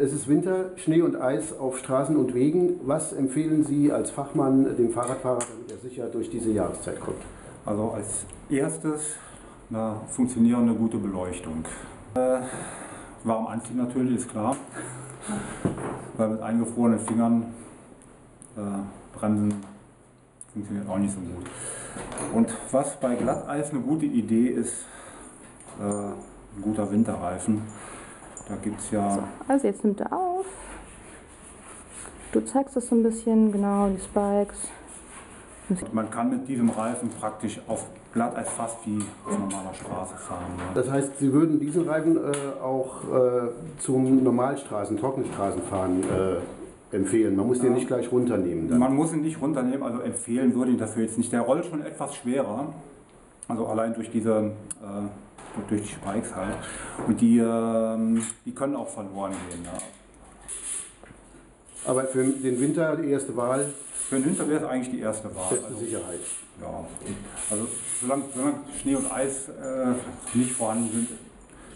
Es ist Winter, Schnee und Eis auf Straßen und Wegen. Was empfehlen Sie als Fachmann dem Fahrradfahrer, damit er sicher durch diese Jahreszeit kommt? Also als erstes eine funktionierende gute Beleuchtung. Äh, warm anziehen natürlich, ist klar. Weil mit eingefrorenen Fingern äh, Bremsen funktioniert auch nicht so gut. Und was bei Glatteis eine gute Idee ist, ein guter Winterreifen. Da gibt es ja Also jetzt nimmt er auf. Du zeigst das so ein bisschen, genau, die Spikes. Man kann mit diesem Reifen praktisch auf Glatteis fast wie auf normaler Straße fahren. Ne? Das heißt, Sie würden diesen Reifen äh, auch äh, zum Normalstraßen, Trockenstraßenfahren äh, empfehlen. Man muss den nicht gleich runternehmen. Dann. Man muss ihn nicht runternehmen, also empfehlen würde ich dafür jetzt nicht. Der rollt schon etwas schwerer, also allein durch diese, äh, durch die Spikes halt. Und die, ähm, die können auch verloren gehen. Ja. Aber für den Winter die erste Wahl, Für den Winter wäre es eigentlich die erste Wahl. beste Also, Sicherheit. ja, also solange, solange Schnee und Eis äh, nicht vorhanden sind,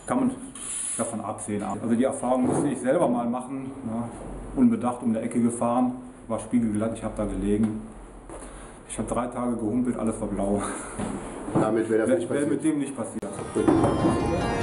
kann man davon absehen. Also die Erfahrung musste ich selber mal machen. Ja. Unbedacht um die Ecke gefahren, war spiegelglatt, ich habe da gelegen. Ich habe drei Tage gehumpelt, alles war blau. Damit wäre das Wäre nicht wär passiert. mit dem nicht passiert. Gut.